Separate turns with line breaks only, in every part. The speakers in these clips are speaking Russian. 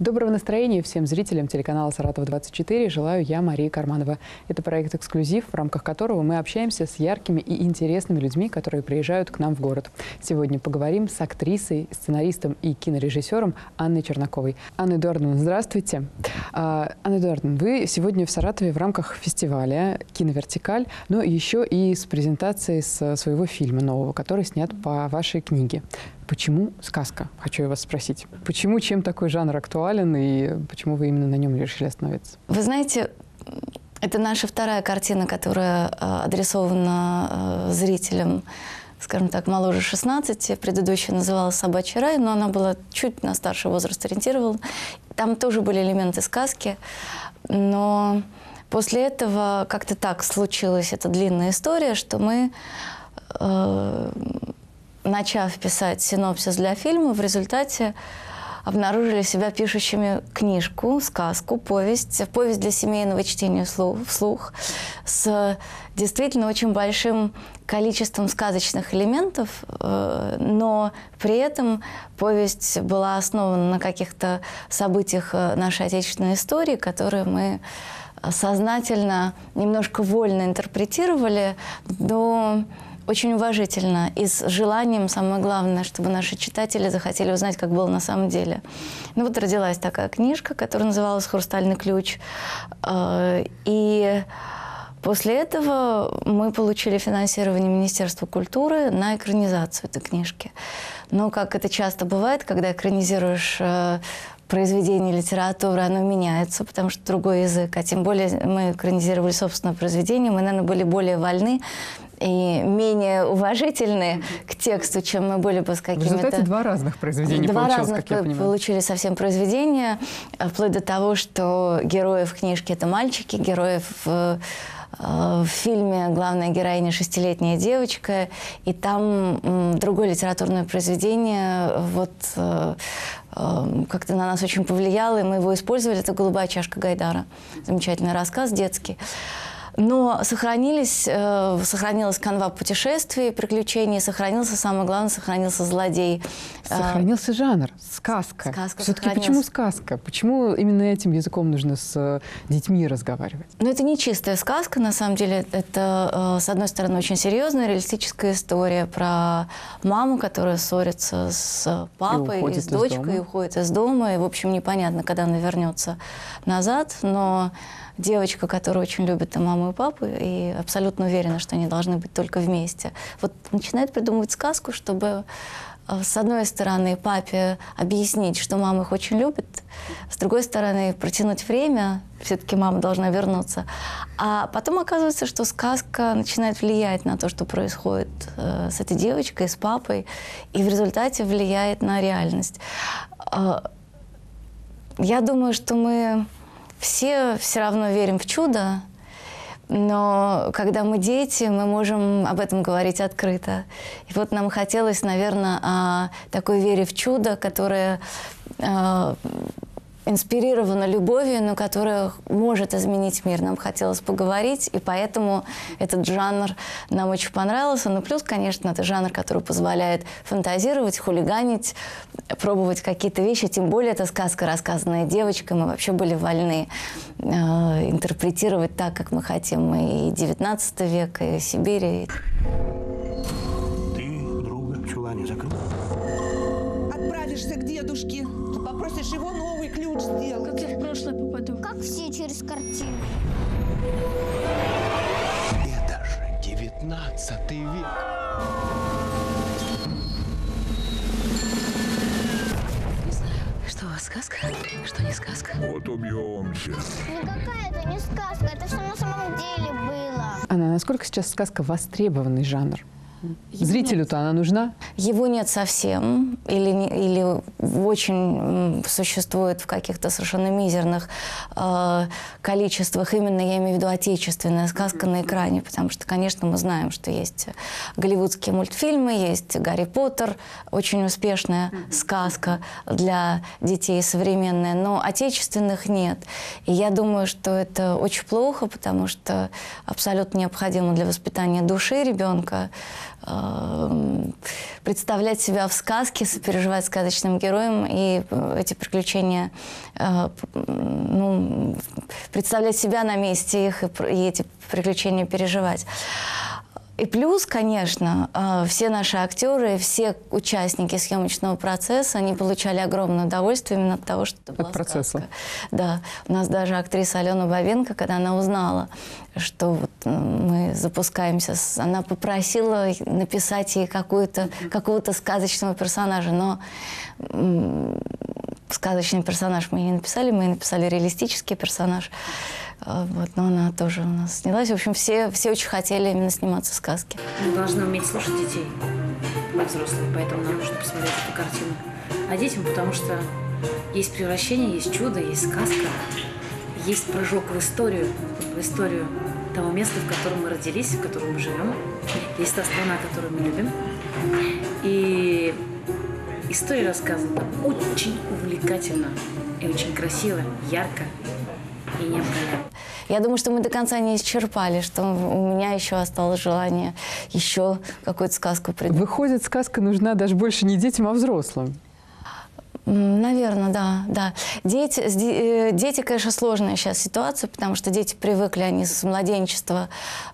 Доброго настроения всем зрителям телеканала «Саратов-24». Желаю я, Мария Карманова. Это проект «Эксклюзив», в рамках которого мы общаемся с яркими и интересными людьми, которые приезжают к нам в город. Сегодня поговорим с актрисой, сценаристом и кинорежиссером Анной Чернаковой. Анна Эдуардовна, здравствуйте. А, Анна Эдуардовна, вы сегодня в Саратове в рамках фестиваля «Киновертикаль», но еще и с презентацией своего фильма нового, который снят по вашей книге. Почему сказка? Хочу я вас спросить. Почему, чем такой жанр актуален и почему вы именно на нем решили остановиться?
Вы знаете, это наша вторая картина, которая э, адресована э, зрителям, скажем так, моложе 16. Предыдущая называлась «Собачий рай», но она была чуть на старший возраст ориентирована. Там тоже были элементы сказки, но после этого как-то так случилась эта длинная история, что мы э, начав писать синопсис для фильма, в результате обнаружили себя пишущими книжку, сказку, повесть, повесть для семейного чтения вслух, с действительно очень большим количеством сказочных элементов, э, но при этом повесть была основана на каких-то событиях э, нашей отечественной истории, которые мы сознательно, немножко вольно интерпретировали, но очень уважительно и с желанием, самое главное, чтобы наши читатели захотели узнать, как было на самом деле. Ну вот родилась такая книжка, которая называлась «Хрустальный ключ». Э, и после этого мы получили финансирование Министерства культуры на экранизацию этой книжки. Но, как это часто бывает, когда экранизируешь э, произведение литературы, оно меняется, потому что другой язык. А тем более мы экранизировали собственное произведение, мы, наверное, были более вольны и менее уважительны к тексту, чем мы были бы с какими-то... В
результате два разных произведения
Два
разных
как я получили совсем произведения, э, вплоть до того, что герои в книжке – это мальчики, герои в э, в фильме главная героиня шестилетняя девочка, и там другое литературное произведение вот э, как-то на нас очень повлияло, и мы его использовали. Это «Голубая чашка Гайдара». Замечательный рассказ детский. Но сохранились, э, сохранилась канва путешествий, приключений, сохранился, самое главное, сохранился злодей.
Э, сохранился жанр, сказка.
Сказка
Все-таки почему сказка? Почему именно этим языком нужно с э, детьми разговаривать?
Ну, это не чистая сказка, на самом деле. Это, с одной стороны, очень серьезная, реалистическая история про маму, которая ссорится с папой и, и с дочкой, и уходит из дома. И, в общем, непонятно, когда она вернется назад, но девочка, которая очень любит и маму, и папу, и абсолютно уверена, что они должны быть только вместе. Вот начинает придумывать сказку, чтобы э, с одной стороны, папе объяснить, что мама их очень любит, с другой стороны, протянуть время, все-таки мама должна вернуться. А потом оказывается, что сказка начинает влиять на то, что происходит э, с этой девочкой, с папой, и в результате влияет на реальность. Э, я думаю, что мы все все равно верим в чудо, но когда мы дети, мы можем об этом говорить открыто. И вот нам хотелось, наверное, о такой вере в чудо, которая инспирирована любовью, но которая может изменить мир. Нам хотелось поговорить, и поэтому этот жанр нам очень понравился. Ну, плюс, конечно, это жанр, который позволяет фантазировать, хулиганить, пробовать какие-то вещи. Тем более, это сказка, рассказанная девочкой. Мы вообще были вольны э, интерпретировать так, как мы хотим. И 19 века, и Сибири.
Сказка, что не сказка.
Вот убьемся.
Никакая это не сказка, это все на самом деле было.
Анна, насколько сейчас сказка востребованный жанр? Зрителю-то она нужна?
Его нет совсем, или, или очень существует в каких-то совершенно мизерных э, количествах. Именно я имею в виду отечественная сказка на экране, потому что, конечно, мы знаем, что есть голливудские мультфильмы, есть Гарри Поттер, очень успешная сказка для детей современная, но отечественных нет. И я думаю, что это очень плохо, потому что абсолютно необходимо для воспитания души ребенка э, представлять себя в сказке, сопереживать сказочным героям и э, эти приключения, э, ну, представлять себя на месте их и, и эти приключения переживать. И плюс, конечно, э, все наши актеры, все участники съемочного процесса, они получали огромное удовольствие именно от того, что это была
процесса.
сказка. Да, у нас даже актриса Алена Бабенко, когда она узнала, что вот мы запускаемся, она попросила написать ей какую-то, какого-то сказочного персонажа, но сказочный персонаж мы не написали, мы написали реалистический персонаж. А, Вот, но она тоже у нас снялась. В общем, все, все очень хотели именно сниматься в сказке.
Мы должны уметь слушать детей, мы взрослые, поэтому нам нужно посмотреть эту картину. А детям, потому что есть превращение, есть чудо, есть сказка, есть прыжок в историю, в историю того места, в котором мы родились, в котором мы живем. Есть та страна, которую мы любим. И история рассказана очень увлекательно и очень красиво, ярко и необыкновенно.
Я думаю, что мы до конца не исчерпали, что у меня еще осталось желание еще какую-то сказку придумать.
Выходит, сказка нужна даже больше не детям, а взрослым.
Наверное, да, да. Дети, э, дети, конечно, сложная сейчас ситуация, потому что дети привыкли, они с младенчества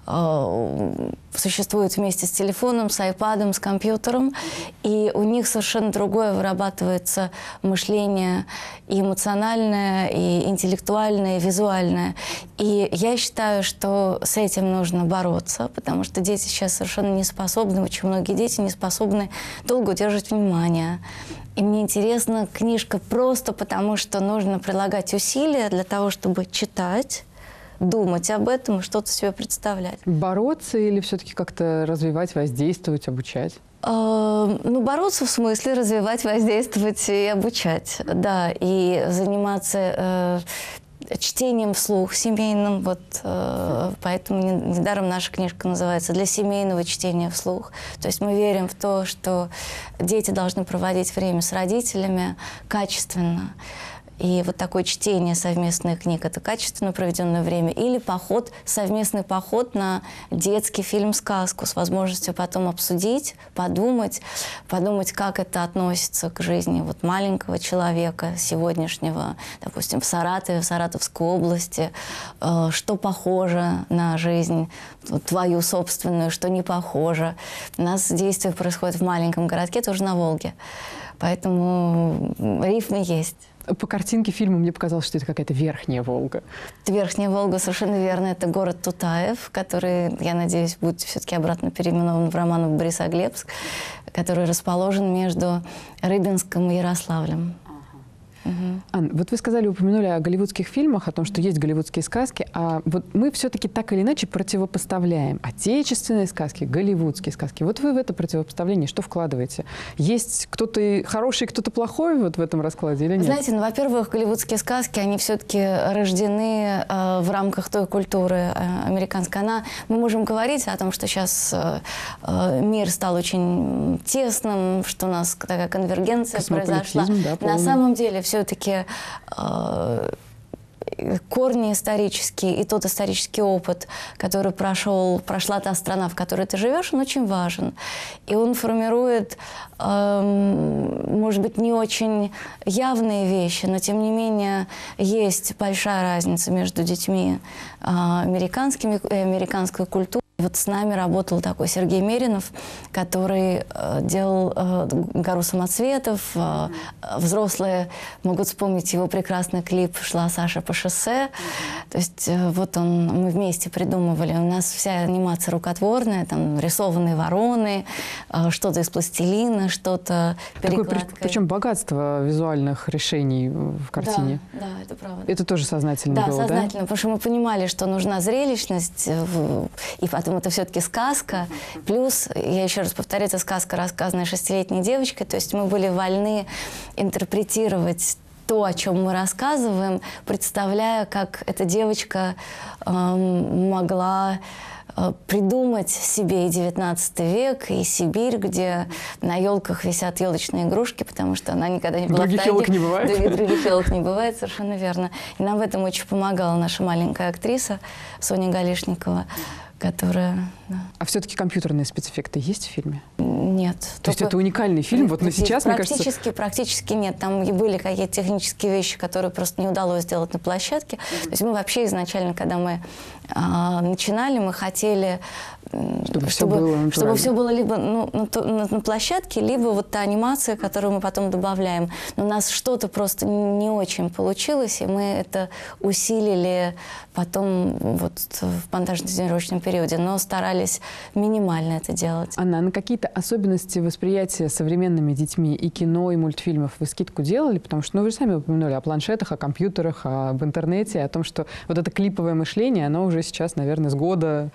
э, существуют вместе с телефоном, с айпадом, с компьютером, и у них совершенно другое вырабатывается мышление и эмоциональное, и интеллектуальное, и визуальное. И я считаю, что с этим нужно бороться, потому что дети сейчас совершенно не способны, очень многие дети не способны долго удерживать внимание. И мне интересна книжка просто потому, что нужно прилагать усилия для того, чтобы читать, думать об этом и что-то себе представлять.
Бороться или все-таки как-то развивать, воздействовать, обучать?
Э, Ну, бороться в смысле развивать, воздействовать и обучать, да, и заниматься э, чтением вслух семейным, вот э, поэтому не- недаром наша книжка называется «Для семейного чтения вслух». То есть мы верим в то, что дети должны проводить время с родителями качественно, и вот такое чтение совместных книг – это качественно проведенное время. Или поход, совместный поход на детский фильм-сказку с возможностью потом обсудить, подумать, подумать, как это относится к жизни вот маленького человека сегодняшнего, допустим, в Саратове, в Саратовской области, э, что похоже на жизнь твою собственную, что не похоже. У нас действие происходит в маленьком городке, тоже на Волге. Поэтому рифмы есть.
По картинке фильма мне показалось, что это какая-то верхняя Волга.
Верхняя Волга, совершенно верно, это город Тутаев, который, я надеюсь, будет все-таки обратно переименован в Романов Борисоглебск, который расположен между Рыбинском и Ярославлем.
Ан, вот вы сказали, упомянули о голливудских фильмах, о том, что есть голливудские сказки, а вот мы все-таки так или иначе противопоставляем отечественные сказки, голливудские сказки. Вот вы в это противопоставление что вкладываете? Есть кто-то хороший, кто-то плохой вот в этом раскладе или нет?
Знаете, ну, во-первых, голливудские сказки, они все-таки рождены э, в рамках той культуры э, американской. Она, мы можем говорить о том, что сейчас э, э, мир стал очень тесным, что у нас такая конвергенция произошла.
Да,
На
полный.
самом деле все-таки корни исторические и тот исторический опыт, который прошел, прошла та страна, в которой ты живешь, он очень важен. И он формирует, эм, может быть, не очень явные вещи, но тем не менее есть большая разница между детьми э, американскими и американской культурой. Вот с нами работал такой Сергей Меринов, который э, делал э, «Гору самоцветов». Э, взрослые могут вспомнить его прекрасный клип «Шла Саша по шоссе». То есть вот он, мы вместе придумывали. У нас вся анимация рукотворная, там рисованные вороны, что-то из пластилина, что-то
Такое,
перекладкой.
причем богатство визуальных решений в картине.
Да, да, это правда.
Это тоже сознательно
Да,
было,
сознательно, потому что мы понимали, что нужна зрелищность, э, в- и потом это все-таки сказка. Плюс, я еще раз повторю, это сказка, рассказанная шестилетней девочкой, то есть мы были вольны интерпретировать то, о чем мы рассказываем, представляя, как эта девочка эм, могла э, придумать себе и 19 век, и Сибирь, где на елках висят елочные игрушки, потому что она никогда не была
Других
в тайге.
елок не бывает.
Других других елок не бывает, совершенно верно. И нам в этом очень помогала наша маленькая актриса Соня Галишникова. Которая... да.
А все-таки компьютерные спецэффекты есть в фильме?
Нет.
То есть это уникальный фильм? Вот на сейчас, мне кажется...
практически, практически нет. Там и были какие-то технические вещи, которые просто не удалось сделать на площадке. То есть мы вообще изначально, когда мы а, начинали, мы хотели,
Чтобы
чтобы,
было
чтобы все было либо ну, на, на- на площадке, либо вот та анимация, которую мы потом добавляем. Но у нас что-то просто не очень получилось, и мы это усилили потом вот в монтажно-тренировочном периоде, но старались минимально это делать.
Анна, а на какие-то особенности восприятия современными детьми и кино, и мультфильмов вы скидку делали? Потому что, ну, вы же сами упомянули о планшетах, о компьютерах, об интернете, о том, что вот это клиповое мышление, оно уже сейчас, наверное, с года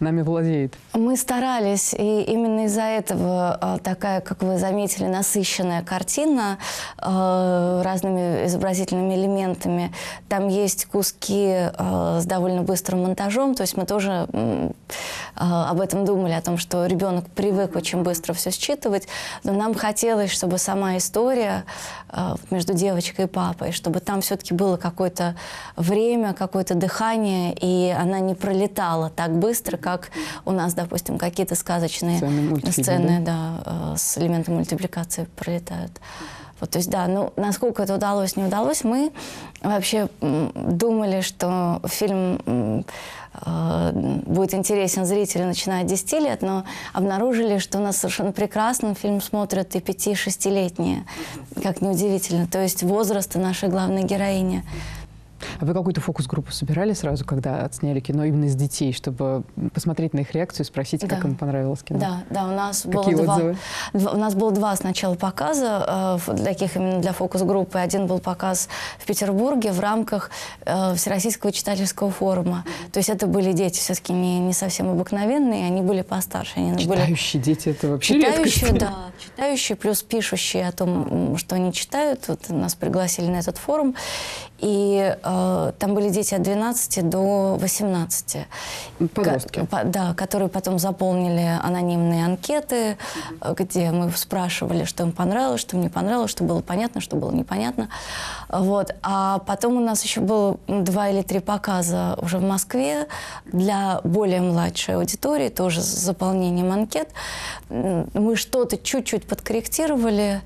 нами владеет.
Мы старались, и именно из-за этого э, такая, как вы заметили, насыщенная картина э, разными изобразительными элементами. Там есть куски э, с довольно быстрым монтажом, то есть мы тоже об этом думали, о том, что ребенок привык очень быстро все считывать, но нам хотелось, чтобы сама история между девочкой и папой, чтобы там все-таки было какое-то время, какое-то дыхание, и она не пролетала так быстро, как у нас, допустим, какие-то сказочные
Сцены
сцены, да, э, с элементом мультипликации пролетают. Вот, то есть, да, ну, насколько это удалось, не удалось, мы вообще думали, что фильм э, будет интересен зрителю, начиная от 10 лет, но обнаружили, что у нас совершенно прекрасно фильм смотрят и 5-6-летние, как неудивительно. То есть возраста нашей главной героини.
А вы какую-то фокус-группу собирали сразу, когда отсняли кино именно из детей, чтобы посмотреть на их реакцию и спросить, как
Да.
им понравилось кино?
Да, да, у нас
Какие
было два,
отзывы?
два- у нас было два сначала показа, э, таких именно для фокус-группы. Один был показ в Петербурге в рамках э, Всероссийского читательского форума. То есть это были дети все-таки не, не совсем обыкновенные, они были постарше. Они были
Читающие дети – это вообще
читающие,
редкость.
да, читающие плюс пишущие о том, что они читают. Вот нас пригласили на этот форум. И э, там были дети от 12 до 18.
Подростки.
Ко- да, которые потом заполнили анонимные анкеты, э, где мы спрашивали, что им понравилось, что им не понравилось, что было понятно, что было непонятно. Вот. А потом у нас еще было два или три показа уже в Москве для более младшей аудитории, тоже с заполнением анкет. Мы что-то чуть-чуть подкорректировали,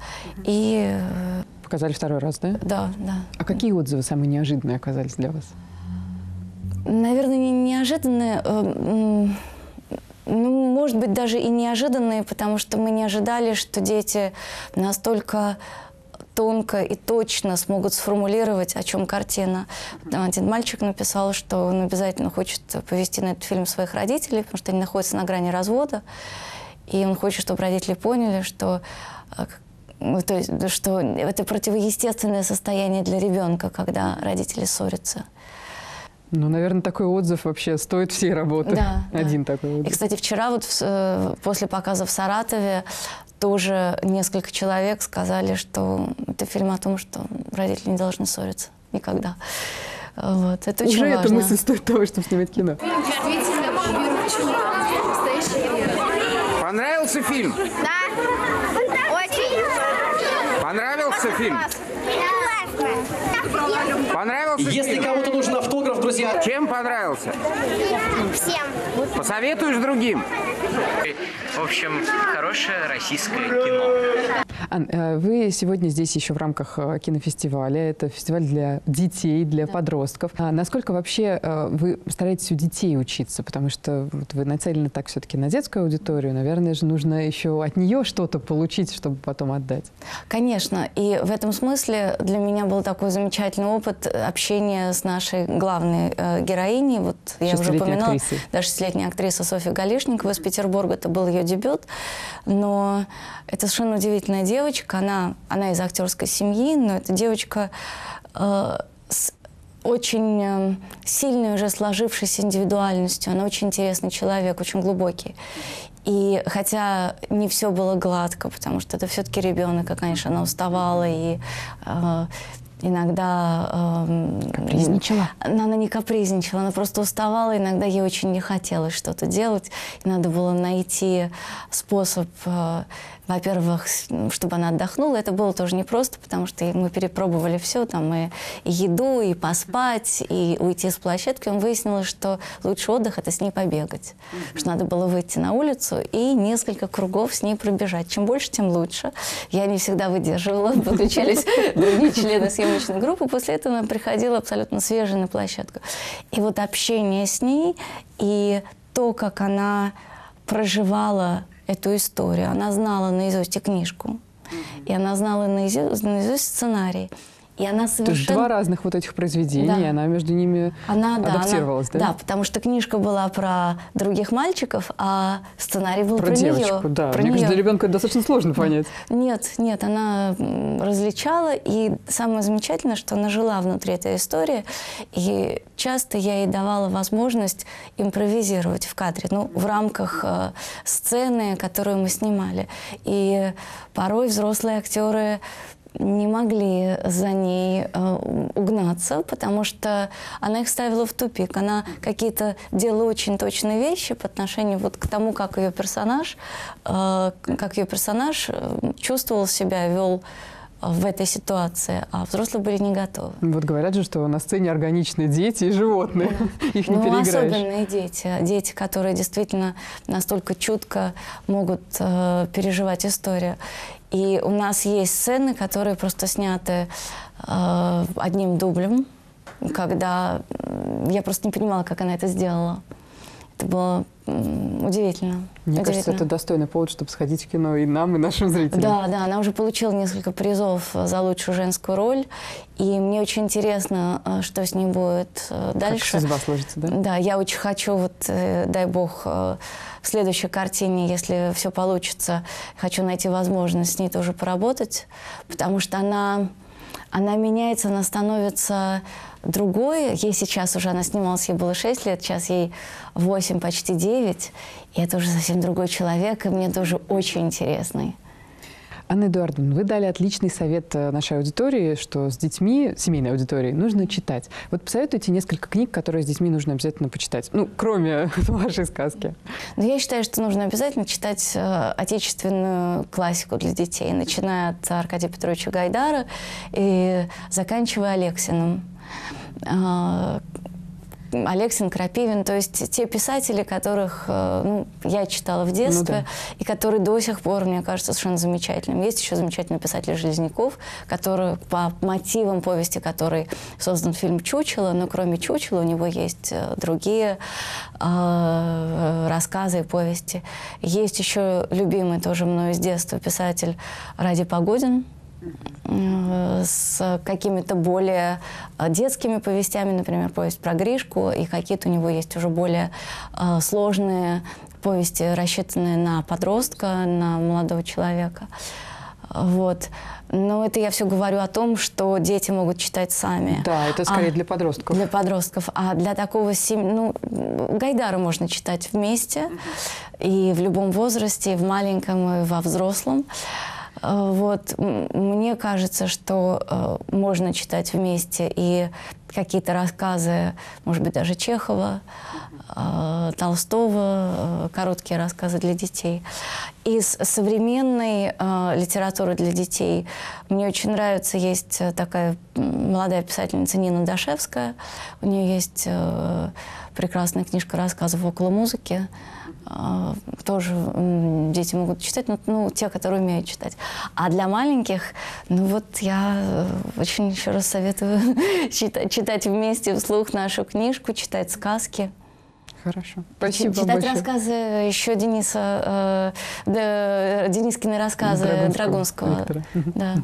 и э,
Показали второй раз, да?
да, да.
А какие отзывы самые неожиданные оказались для вас?
Наверное, не неожиданные. э, Ну, может быть, даже и неожиданные, потому что мы не ожидали, что дети настолько тонко и точно смогут сформулировать, о чем картина. Там Один мальчик написал, что он обязательно хочет повести на этот фильм своих родителей, потому что они находятся на грани развода. И он хочет, чтобы родители поняли, что э, то есть, что это противоестественное состояние для ребенка, когда родители ссорятся.
Ну, наверное, такой отзыв вообще стоит всей работы.
Да, да.
Один такой
И,
отзыв.
кстати, вчера вот в- э, после показа в Саратове тоже несколько человек сказали, что это фильм о том, что родители не должны ссориться никогда. Вот. Это очень
Уже эта
важно.
мысль стоит того, чтобы снимать кино.
Понравился фильм?
Да. Очень.
Понравился фильм? Понравился
Если
фильм?
кому-то нужен автограф, друзья,
Чем понравился?
Всем.
Посоветуешь другим?
В общем, хорошее российское кино.
Э, вы сегодня здесь еще в рамках э, кинофестиваля. Это фестиваль для детей, для подростков. А насколько вообще э, вы стараетесь у детей учиться? Потому что вот вы нацелены так все-таки на детскую аудиторию. Наверное же нужно еще от нее что-то получить, чтобы потом отдать.
Конечно. И в этом смысле для меня был такой замечательный опыт общения с нашей главной э, героиней. Вот я уже упоминала.
актрисой.
Да, шестилетняя актриса Софья Галишникова из Петербурга. Это был ее дебют. Но это совершенно удивительная девочка. Она, она из актерской семьи, но эта девочка э, с очень э, сильной уже сложившейся индивидуальностью. Она очень интересный человек, очень глубокий. И хотя не все было гладко, потому что это все-таки ребенок, конечно, она уставала и э, иногда... эм,
Капризничала?
Она, не капризничала, она просто уставала, иногда ей очень не хотелось что-то делать. И надо было найти способ э, во-первых, с- чтобы она отдохнула, это было тоже непросто, потому что мы перепробовали все, там и, и еду, и поспать, и уйти с площадки. Он выяснилось, что лучший отдых – это с ней побегать. Что надо было выйти на улицу и несколько кругов с ней пробежать. Чем больше, тем лучше. Я не всегда выдерживала, подключались другие члены съемочной группы. После этого она приходила абсолютно свежей на площадку. И вот общение с ней и то, как она проживала эту историю. Она знала наизусть и книжку, и она знала наизусть, наизусть сценарий. И она
То есть
совершенно...
два разных вот этих произведения,
Да.
она между ними
Она, да,
адаптировалась,
она-
да?
Да, потому что книжка была про других мальчиков, а сценарий был
Про,
про,
девочку,
нее.
да.
Про
Мне кажется,
неё.
для ребенка это достаточно сложно понять.
Нет, нет, она различала, и самое замечательное, что она жила внутри этой истории, и часто я ей давала возможность импровизировать в кадре, ну, в рамках э, сцены, которую мы снимали. И порой взрослые актеры не могли за ней э, угнаться, потому что она их ставила в тупик. Она какие-то делала очень точные вещи по отношению вот к тому, как ее персонаж, э, как ее персонаж э, чувствовал себя, вел в этой ситуации, а взрослые были не готовы.
Вот говорят же, что на сцене органичные дети и животные. Их не
ну,
переиграешь.
особенные дети, дети, которые действительно настолько чутко могут э, переживать историю. И у нас есть сцены, которые просто сняты э, одним дублем, когда я просто не понимала, как она это сделала. Это было удивительно.
Мне кажется,
удивительно.
это достойный повод, чтобы сходить в кино и нам, и нашим зрителям.
Да, да, она уже получила несколько призов за лучшую женскую роль. И мне очень интересно, э, что с ней будет э,
Как
дальше.
судьба сложится, да?
Да, я очень хочу, вот, э, дай бог, э, в следующей картине, если все получится, хочу найти возможность с ней тоже поработать, потому что она, она меняется, она становится другой. Ей сейчас уже, она снималась, ей было 6 лет, сейчас ей 8, почти 9, и это уже совсем другой человек, и мне тоже очень интересный.
Анна Эдуардовна, вы дали отличный совет э, нашей аудитории, что с детьми, семейной аудиторией, нужно читать. Вот посоветуйте несколько книг, которые с детьми нужно обязательно почитать. Ну, кроме вашей сказки.
Но я считаю, что нужно обязательно читать э, отечественную классику для детей, начиная от Аркадия Петровича Гайдара и заканчивая Алексиным. Алексин, Крапивин, то есть те писатели, которых э, ну, я читала в детстве,
Ну да.
и которые до сих пор, мне кажется, совершенно замечательными. Есть еще замечательный писатель Железняков, который по мотивам повести, который создан фильм «Чучело», но кроме «Чучела» у него есть э, другие э, рассказы и повести. Есть еще любимый тоже мною с детства писатель Ради Погодин, с какими-то более э, детскими повестями, например, повесть про Гришку, и какие-то у него есть уже более э, сложные повести, рассчитанные на подростка, на молодого человека. Вот. Но это я все говорю о том, что дети могут читать сами.
Да, это скорее
А,
для подростков.
Для подростков. А для такого сем... ну, Гайдара можно читать вместе и в любом возрасте, и в маленьком, и во взрослом. Э, Вот м, мне кажется, что э, можно читать вместе и какие-то рассказы, может быть, даже Чехова, э, Толстого, э, короткие рассказы для детей. Из современной э, литературы для детей мне очень нравится, есть э, такая молодая писательница Нина Дашевская. У нее есть э, прекрасная книжка рассказов около музыки. Э, тоже дети могут читать, ну, ну, те, которые умеют читать. А для маленьких, ну вот я э, очень еще раз советую читать, читать вместе вслух нашу книжку, читать сказки.
Хорошо. Спасибо
Читать
большое.
рассказы еще Дениса, э, Денискины рассказы
Драгунского
Драгунского. Да.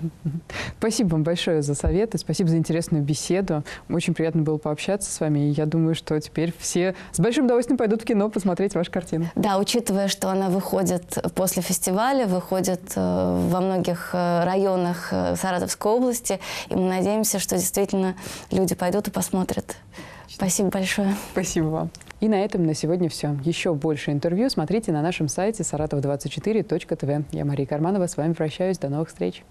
Спасибо вам большое за советы, спасибо за интересную беседу. Очень приятно было пообщаться с вами, и я думаю, что теперь все с большим удовольствием пойдут в кино посмотреть вашу картину.
Да, учитывая, что она выходит после фестиваля, выходит э, во многих э, районах э, Саратовской области, и мы надеемся, что действительно люди пойдут и посмотрят. Спасибо большое.
Спасибо вам. И на этом на сегодня все. Еще больше интервью смотрите на нашем сайте saratov24.tv. Я Мария Карманова. С вами прощаюсь. До новых встреч.